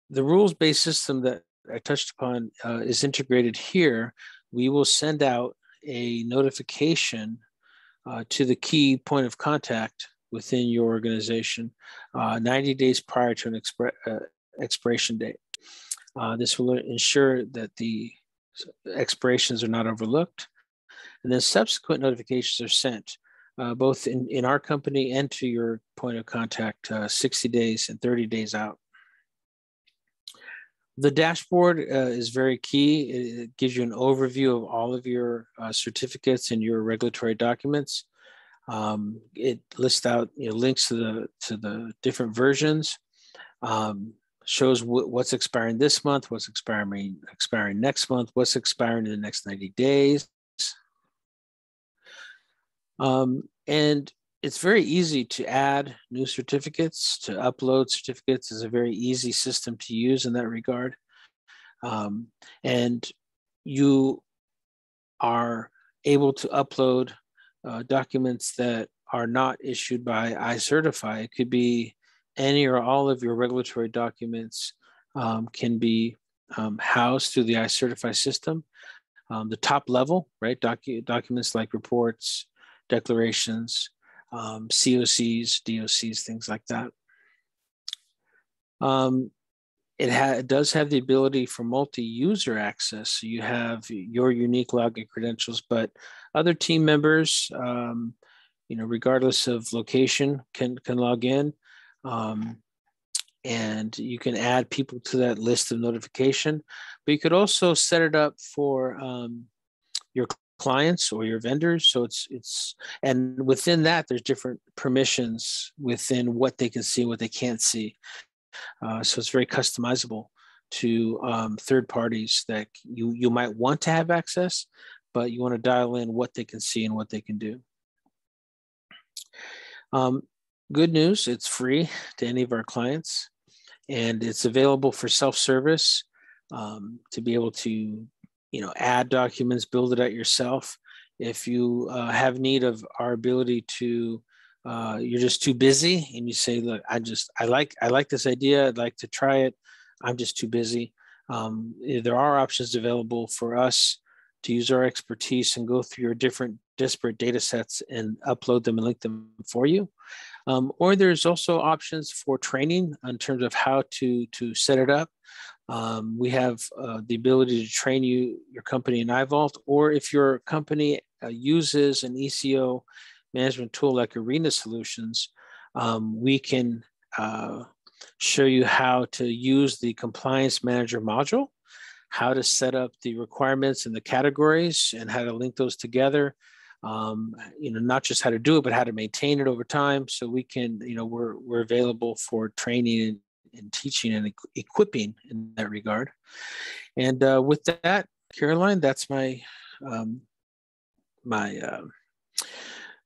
the rules-based system that I touched upon uh, is integrated here, we will send out a notification uh, to the key point of contact within your organization uh, 90 days prior to an expir uh, expiration date. Uh, this will ensure that the expirations are not overlooked. And then subsequent notifications are sent uh, both in, in our company and to your point of contact 60 days and 30 days out. The dashboard uh, is very key. It, gives you an overview of all of your uh, certificates and your regulatory documents. Um, it lists out you know, links to the to the different versions. Um, shows what's expiring this month, what's expiring expiring next month, what's expiring in the next 90 days. Um, and it's very easy to add new certificates, to upload certificates is a very easy system to use in that regard. Um, and you are able to upload uh, documents that are not issued by iCertifi. It could be any or all of your regulatory documents um, can be um, housed through the iCertifi system. Um, the top level, right, docu- documents like reports, declarations, um, COCs, DOCs, things like that. Um, it, it does have the ability for multi-user access. So you have your unique login credentials, but other team members, um, you know, regardless of location, can can log in, um, and you can add people to that list of notification. But you could also set it up for um, your clients or your vendors. So it's it's and within that, there's different permissions within what they can see, what they can't see. Uh, so it's very customizable to um, third parties that you you might want to have access, but you want to dial in what they can see and what they can do. Um, good news, it's free to any of our clients, and it's available for self-service um, to be able to, you know, add documents, build it out yourself. If you uh, have need of our ability to uh, you're just too busy and you say look i just i like i like this idea i'd like to try it. I'm just too busy. Um, eh, there are options available for us to use our expertise and go through your different disparate data sets and upload them and link them for you. Um, or there's also options for training in terms of how to to set it up um, we have uh, the ability to train you your company in iVault or if your company uh, uses an eco management tool like Arena Solutions, um, we can uh, show you how to use the Compliance Manager module, how to set up the requirements and the categories, and how to link those together. Um, you know, not just how to do it, but how to maintain it over time. So we can, you know, we're we're available for training and, teaching and equipping in that regard. And uh, with that, Caroline, that's my um, my uh,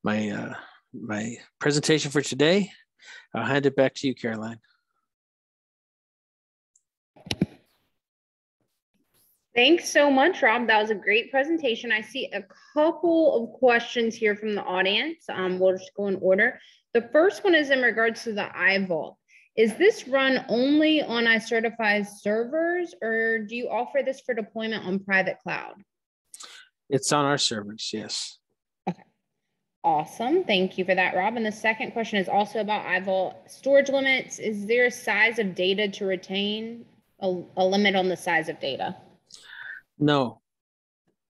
my uh, my presentation for today. I'll hand it back to you, Caroline. Thanks so much, Rob. That was a great presentation. I see a couple of questions here from the audience. Um, we'll just go in order. The first one is in regards to the iVault. Is this run only on iCertifi servers or do you offer this for deployment on private cloud? It's on our servers, yes. Okay. Awesome. Thank you for that, Rob. And the second question is also about iVault storage limits. Is there a size of data to retain, a, a limit on the size of data? No,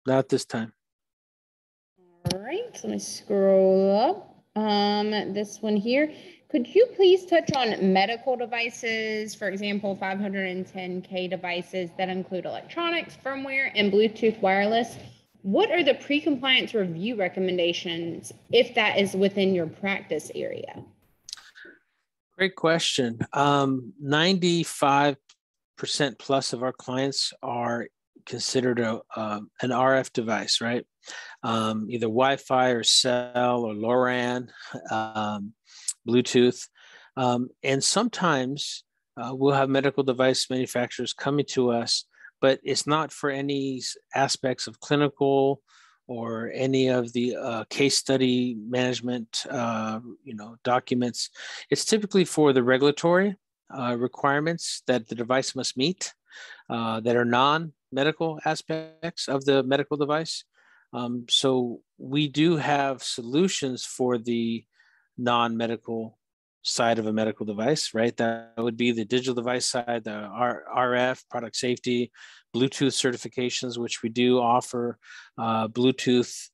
not this time. All right, let me scroll up. Um, this one here. Could you please touch on medical devices, for example, 510K devices that include electronics, firmware, and Bluetooth wireless? What are the pre-compliance review recommendations if that is within your practice area? Great question. Um, 95% plus of our clients are considered a, uh, an RF device, right? Um, either Wi-Fi or cell or LoRaN, um, Bluetooth. Um, and sometimes uh, we'll have medical device manufacturers coming to us but it's not for any aspects of clinical or any of the uh, case study management, uh, you know, documents. It's typically for the regulatory uh, requirements that the device must meet uh, that are non-medical aspects of the medical device. Um, so we do have solutions for the non-medical side of a medical device, right? That would be the digital device side, the RF, product safety, Bluetooth certifications, which we do offer uh, Bluetooth.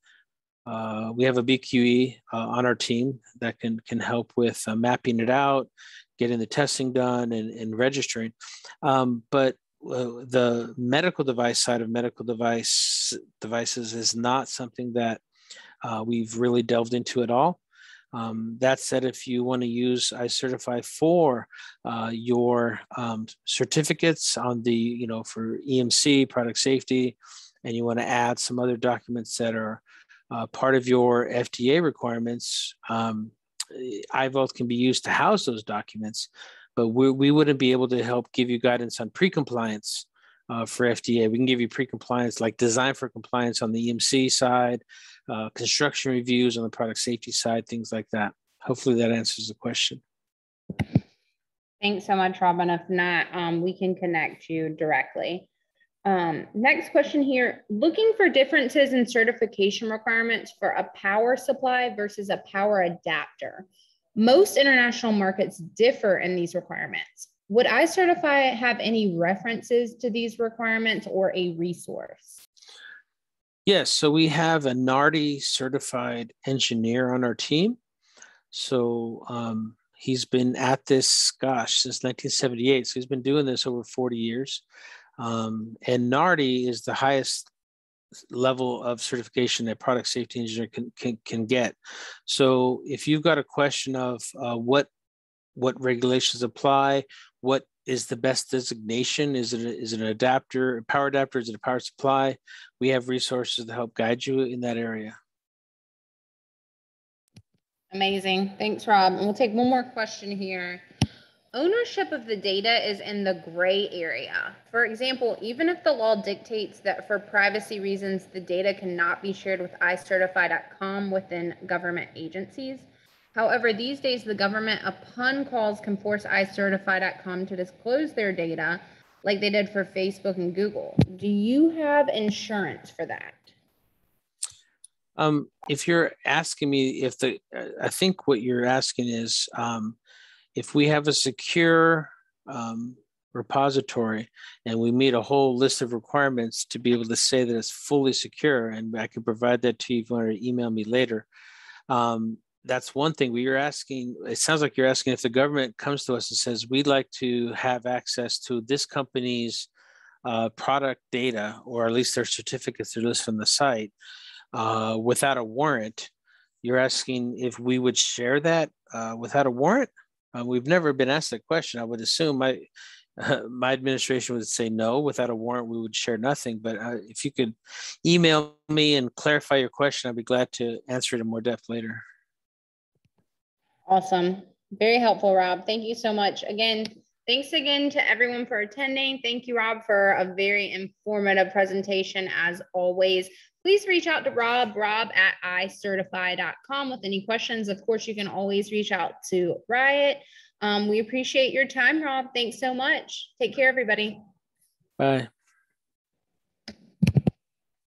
Uh, we have a BQE uh, on our team that can can help with uh, mapping it out, getting the testing done, and, and registering. Um, but uh, the medical device side of medical device devices is not something that uh, we've really delved into at all. Um, that said, if you want to use iCertifi for uh, your um, certificates on the, you know, for EMC, product safety, and you want to add some other documents that are uh, part of your FDA requirements, um, iVault can be used to house those documents, but we, we wouldn't be able to help give you guidance on pre-compliance uh, for FDA. We can give you pre-compliance like design for compliance on the EMC side, uh, construction reviews on the product safety side, things like that. Hopefully that answers the question. Thanks so much, Robin. If not, um, we can connect you directly. Um, next question here, looking for differences in certification requirements for a power supply versus a power adapter. Most international markets differ in these requirements. Would iCertifi have any references to these requirements or a resource? Yes, so we have a NARTE certified engineer on our team. So um, he's been at this, gosh, since 1978. So he's been doing this over 40 years. Um, and NARTE is the highest level of certification that product safety engineer can, can, can get. So if you've got a question of uh, what what regulations apply, what is the best designation? Is it is it an adapter, a power adapter? Is it a power supply? We have resources to help guide you in that area. Amazing. Thanks, Rob. And we'll take one more question here ownership of the data is in the gray area. For example, even if the law dictates that for privacy reasons, the data cannot be shared with iCertifi.com within government agencies. However, these days, the government, upon calls, can force iCertifi.com to disclose their data like they did for Facebook and Google. Do you have insurance for that? Um, if you're asking me if the, I think what you're asking is, um, if we have a secure um, repository and we meet a whole list of requirements to be able to say that it's fully secure, and I can provide that to you if you want to email me later. Um, that's one thing we are asking. It sounds like you're asking if the government comes to us and says, we'd like to have access to this company's uh, product data, or at least their certificates that are listed on the site uh, without a warrant. You're asking if we would share that uh, without a warrant? Uh, we've never been asked that question. I would assume my my administration would say no. Without a warrant, we would share nothing. But uh, if you could email me and clarify your question, I'd be glad to answer it in more depth later. Awesome. Very helpful, Rob. Thank you so much. Again, thanks again to everyone for attending. Thank you, Rob, for a very informative presentation as always please reach out to Rob, rob at icertifi.com with any questions. Of course, you can always reach out to RIoT. Um, we appreciate your time, Rob. Thanks so much. Take care, everybody. Bye.